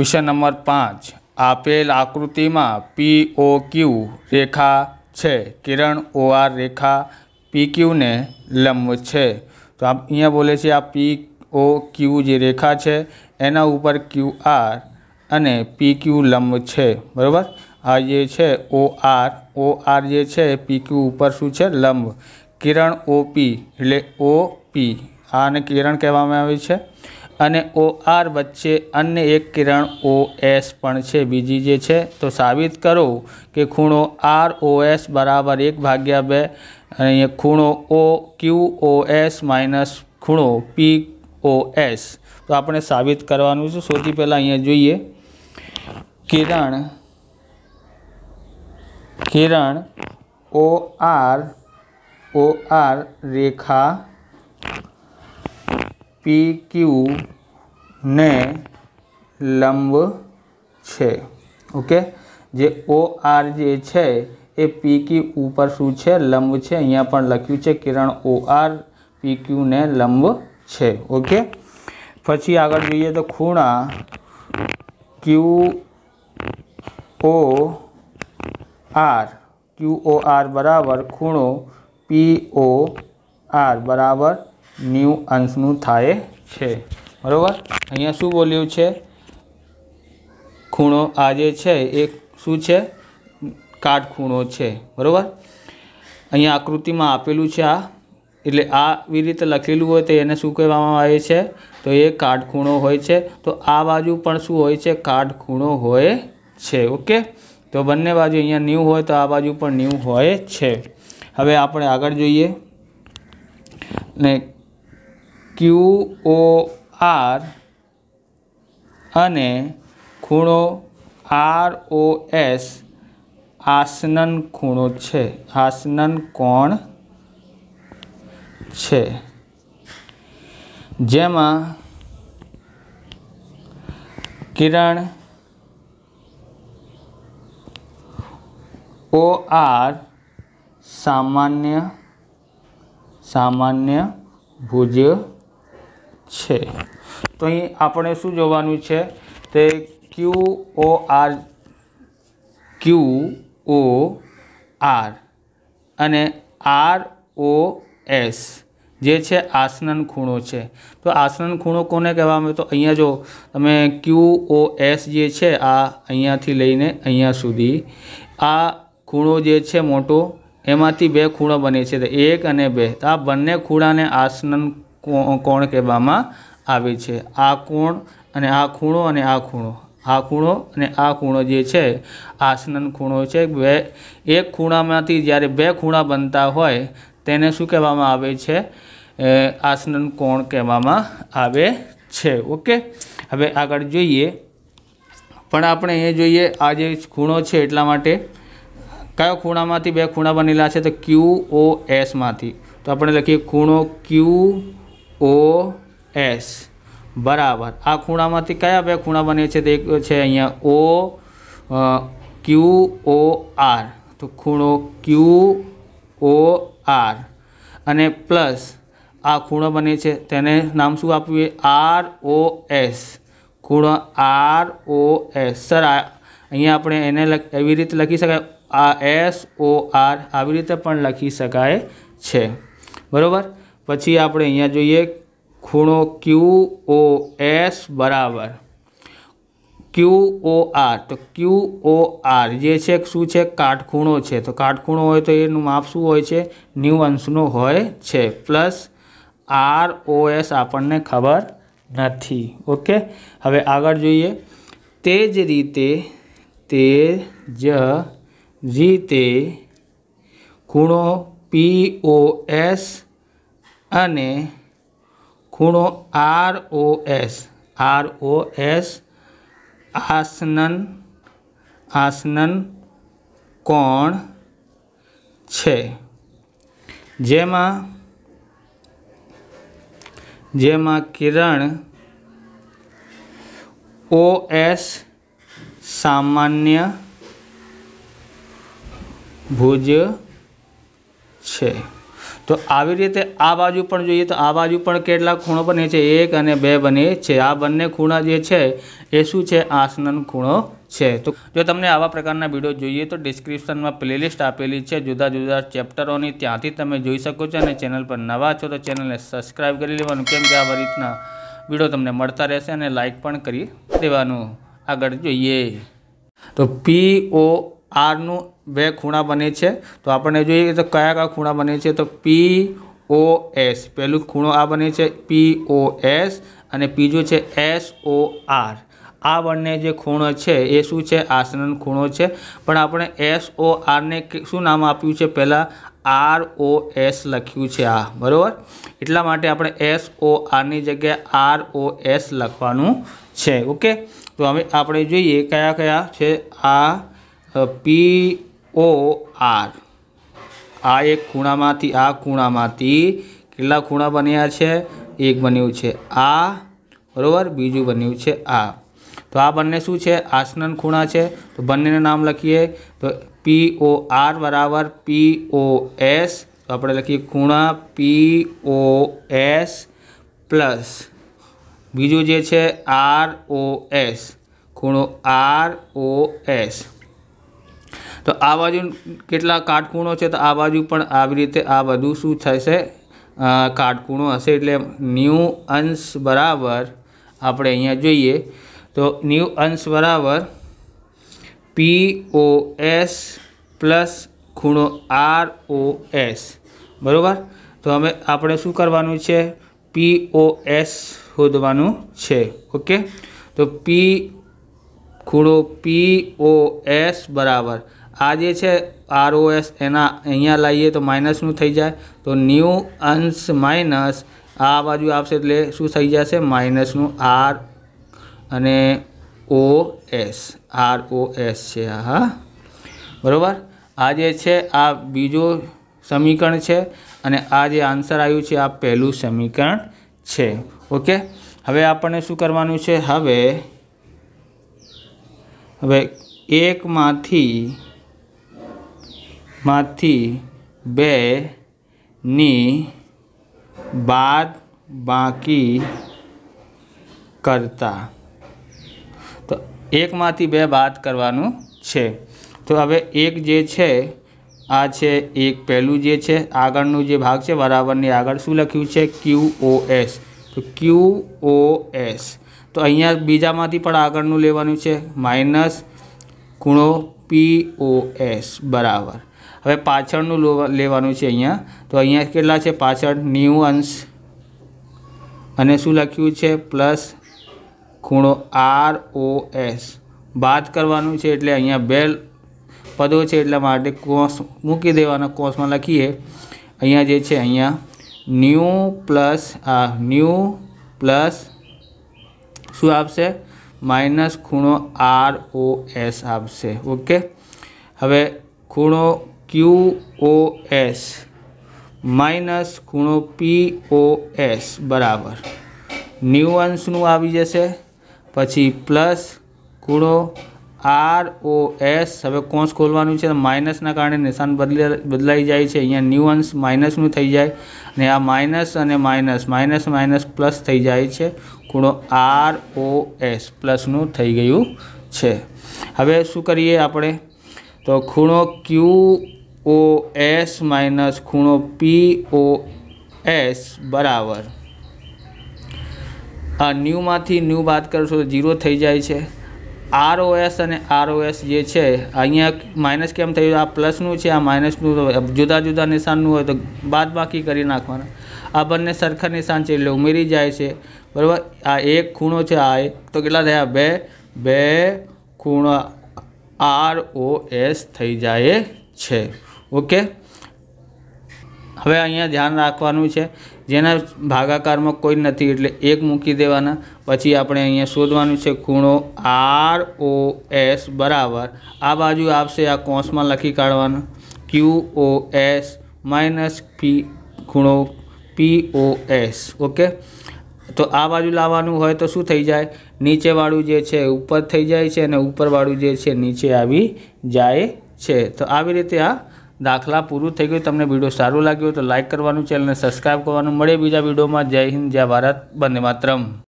Question number પાંચ. આપેલ આકૃતિમાં પી ઓ ક્યુ રેખા છે. કિરણ ઓ આર રેખા પી ક્યુને લંબ છે. તો આપ અહીંયા બોલે છે આ પી ઓ ક્યુ જે રેખા છે, એના ઉપર ક્યુ આર અને પી ક્યુ લંબ છે. બરાબર? આ જે છે ઓ આર ઓ આર જે છે પી ક્યુ ઉપર શું છે? લંબ. કિરણ ઓ પી એટલે ઓ પી આને કિરણ કહેવામાં આવે છે. અને ઓ આર વચ્ચે અન્ય એક કિરણ ઓ એસ પણ છે. બીજી જે છે, તો સાબિત કરો કે ખૂણો આર ઓ એસ બરાબર એક ભાગ્યા બે, અને ખૂણો O Q O S minus ખૂણો પી ઓ એસ. તો આપણે સાબિત કરવાનું છે. સૌથી પહેલાં અહીંયા જોઈએ. કિરણ કિરણ ઓ આર ઓ આર રેખા પી ક્યુ ને લંબ છે ઓકે જે ઓ આર જે છે એ પી ક્યુ ઉપર શું છે લંબ છે અહીંયા પણ લખ્યું છે કિરણ ઓ આર પી ક્યુ ને લંબ છે ઓકે પછી આગળ જોઈએ તો ખૂણા Q O R Q O R બરાબર ખૂણો પી ઓ આર બરાબર ન્યૂ અંશનું થાય છે. બરાબર? અહીંયા શું બોલ્યું છે? ખૂણો આ જે છે, એ શું છે? કાટખૂણો છે. બરાબર? અહીંયા આકૃતિમાં આપેલું છે આ. એટલે આવી રીતે લખેલું હોય તો એને શું કહેવામાં આવે છે? તો એ કાટખૂણો હોય છે. તો આ બાજુ પણ શું હોય છે? કાટખૂણો હોય છે. ઓકે? તો બંને બાજુ અહીંયા ન્યૂ હોય તો આ બાજુ પણ ન્યૂ હોય છે. હવે આપણે આગળ જોઈએ. ને ક્યુ ઓ આર અને ખૂણો આર ઓ એસ આસનન ખૂણો છે. આસનન કોણ છે? જેમાં કિરણ ઓ આર સામાન્ય સામાન્ય ભુજ છે. તો અહીં આપણે શું જોવાનું છે? તે Q O R, Q O R અને આર ઓ એસ જે છે આસનન ખૂણો છે. તો આસનન ખૂણો કોને કહેવામાં આવે? તો અહીંયા જો તમે ક્યુ ઓ એસ જે છે આ અહીંયાથી લઈને અહીંયા સુધી, આ ખૂણો જે છે મોટો, એમાંથી બે ખૂણો બને છે. તો એક અને બે. તો આ બંને ખૂણાને આસનન કોણ કહેવામાં આવે છે? આ કોણ અને આ ખૂણો અને આ ખૂણો. આ ખૂણો અને આ ખૂણો જે છે, આસનન ખૂણો છે. બે, એક ખૂણામાંથી જ્યારે બે ખૂણા બનતા હોય, તેને શું કહેવામાં આવે છે? આસનન કોણ કહેવામાં આવે છે? ઓકે? હવે આગળ જોઈએ. પણ આપણે એ જોઈએ, આ જે ખૂણો છે એટલા માટે. કયા ખૂણામાંથી બે ખૂણા બનેલા છે? તો ક્યુ ઓ એસમાંથી તો આપણે લખીએ, ખૂણો ક્યુ ઓ એસ. બરાબર. આ ખૂણામાંથી કયા બે ખૂણા બને છે? તે એક છે અહીંયા ઓ ક્યુ, ઓ, આર. તો ખૂણો ક્યુ, ઓ, આર. અને પ્લસ આ ખૂણો બને છે, તેને નામ શું આપવું આર, ઓ, એસ. ખૂણો આર, ઓ, એસ. સર અહીંયા આપણે એને એવી રીતે લખી શકાય? આ એસ, ઓ, આર. આવી રીતે પણ લખી શકાય છે. બરાબર? પછી આપણે અહીંયા જોઈએ ખૂણો ક્યુ ઓ એસ બરાબર. ક્યુ ઓ આર તો ક્યુ ઓ આર જે છે શું છે? કાટખૂણો છે. તો કાટખૂણો હોય તો એનું માપ શું હોય છે? ન્યૂ અંશનો હોય છે. પ્લસ આર ઓ એસ આપણને ખબર નથી. ઓકે? હવે આગળ જોઈએ. તે જ રીતે તે જ રીતે ખૂણો પી ઓ એસ અને ખૂણો R O S R O S આસનન આસનન કોણ છે? જેમાં જેમાં કિરણ ઓ એસ સામાન્ય ભુજ છે. તો આવી રીતે આ બાજુ પણ જોઈએ તો આ બાજુ પણ કેટલા ખૂણો બને છે? એક અને બે બને છે. આ બંને ખૂણા જે છે, એ શું છે? આસનન ખૂણો છે. તો જો તમને આવા પ્રકારના વીડિયો જોઈએ તો ડિસ્ક્રિપ્શનમાં પ્લેલિસ્ટ આપેલી છે. જુદા જુદા ચેપ્ટરોની ત્યાંથી તમે જોઈ શકો છો અને ચેનલ પર નવા છો તો ચેનલને સબસ્ક્રાઈબ કરી લેવાનું. કેમ કે આવા રીતના વીડિયો તમને મળતા રહેશે અને લાઇક પણ કરી દેવાનું. આગળ જોઈએ. તો પી ઓ આરનું બે ખૂણા બને છે. તો આપણને જોઈએ તો કયા કયા ખૂણા બને છે? તો પી ઓ એસ પહેલું ખૂણો આ બને છે પી ઓ એસ અને બીજું છે એસ ઓ આર આ બંને જે ખૂણો છે એ શું છે? આસનન ખૂણો છે. પણ આપણે એસ ઓ આરને શું નામ આપ્યું છે? પહેલાં આર ઓ એસ લખ્યું છે આ. બરાબર? એટલા માટે આપણે એસ ઓ આરની જગ્યાએ આર ઓ એસ લખવાનું છે. ઓકે? તો હવે આપણે જોઈએ કયા કયા છે આ પી ઓ આર. આ એક ખૂણામાંથી, આ ખૂણામાંથી કેટલા ખૂણા બન્યા છે? એક બન્યું છે આ, બરાબર? બીજું બન્યું છે આ. તો આ બંને શું છે? આસનન ખૂણા છે. તો બંનેનું નામ લખીએ. તો પી ઓ આર બરાબર પી ઓ એસ. તો આપણે લખીએ ખૂણા પી ઓ એસ પ્લસ. બીજું જે છે આર ઓ એસ. ખૂણો આર ઓ એસ. તો આ બાજુ કેટલા કાટખૂણો છે? તો આ બાજુ પણ આવી રીતે આ બધું શું થશે? કાટખૂણો હશે એટલે ન્યૂ અંશ બરાબર આપણે અહીંયા જોઈએ. તો ન્યૂ અંશ બરાબર પી ઓ એસ પ્લસ ખૂણો આર ઓ એસ બરાબર? તો હવે આપણે શું કરવાનું છે? પી ઓ એસ શોધવાનું છે. ઓકે? તો પી ખૂણો પી ઓ એસ બરાબર. આ જે છે આર ઓ એના અહીંયા લાવીએ તો માઇનસનું થઈ જાય. તો ન્યૂ અંશ માઇનસ આ બાજુ આવશે એટલે શું થઈ જશે? માઇનસનું આર અને O S R O S છે હા બરાબર? આ જે છે, આ બીજું સમીકરણ છે અને આ જે આન્સર આવ્યું છે, આ પહેલું સમીકરણ છે. ઓકે? હવે આપણને શું કરવાનું છે? હવે હવે એકમાંથી માંથી બે ની બાદ બાકી કરતા. તો એકમાંથી બે બાદ કરવાનું છે. તો હવે એક જે છે, આ છે એક, પહેલું જે છે, આગળનું જે ભાગ છે, બરાબરની આગળ શું લખ્યું છે? Q O S. તો ક્યુ ઓ એસ. તો અહીંયા બીજામાંથી પણ આગળનું લેવાનું છે. માઇનસ ખૂણો પી ઓ એસ. બરાબર. હવે પાછળનું લેવાનું છે અહીંયા. તો અહીંયા કેટલા છે? પાછળ ન્યૂ અંશ. અને શું લખ્યું છે? પ્લસ ખૂણો આર ઓ એસ બાદ કરવાનું છે એટલે અહીંયા બે પદો છે એટલા માટે કોસ મૂકી દેવાના કોસમાં લખીએ. અહીંયા જે છે અહીંયા ન્યૂ પ્લસ આ ન્યૂ પ્લસ શું આપશે? માઇનસ ખૂણો આર ઓ એસ આપશે. ઓકે હવે ખૂણો ક્યુ માઇનસ ખૂણો પી ઓ એસ બરાબર. ન્યૂ અંશનું આવી જશે. પછી પ્લસ ખૂણો આર ઓ એસ હવે કોન્સ ખોલવાનું છે, માઇનસના કારણે નિશાન બદલા, બદલાઈ જાય છે. અહીંયા ન્યુ અંશ માઇનસનું થઈ જાય અને આ માઇનસ અને માઇનસ માઇનસ માઇનસ પ્લસ થઈ જાય છે. ખૂણો આર ઓ એસ પ્લસનું થઈ ગયું છે. હવે શું કરીએ આપણે? તો ખૂણો ક્યુ ઓ એસ માઇનસ ખૂણો પી ઓ એસ બરાબર. આ ન્યૂમાંથી ન્યૂ બાદ કરશો તો ઝીરો થઈ જાય છે. આર ઓ એસ અને આર ઓ એસ જે છે, અહીંયા માઇનસ કેમ થયું? આ પ્લસનું છે, આ માઇનસનું જુદા જુદા નિશાનનું હોય તો બાદ બાકી કરી નાખવાના. આ બંને સરખા નિશાન છે એટલે ઉમેરી જાય છે. બરાબર? આ એક ખૂણો છે, આ એક. તો કેટલા થયા? બે. બે ખૂણો આર ઓ એસ થઈ જાય છે. ઓકે? હવે અહીંયા ધ્યાન રાખવાનું છે, જેના ભાગાકારમાં કોઈ નથી, એટલે એક મૂકી દેવાના. પછી આપણે અહીંયા શોધવાનું છે, ખૂણો આર ઓ એસ બરાબર. આ બાજુ આવશે, આ કોષમાં લખી કાઢવાના. Q O S minus P ખૂણો પી ઓ એસ, ઓકે? તો આ બાજુ લાવવાનું હોય તો શું થઈ જાય? નીચેવાળું જે છે, ઉપર થઈ જાય છે અને ઉપરવાળું જે છે, નીચે આવી જાય છે. તો આવી રીતે આ દાખલા પૂરું થઈ ગયું, તમને વીડિયો સારું લાગ્યું તો લાઇક કરવાનું ચેનલને સબસ્ક્રાઈબ કરવાનું. મળે બીજા વિડીયોમાં. જય હિન્દ, જય ભારત. બંને માતરમ.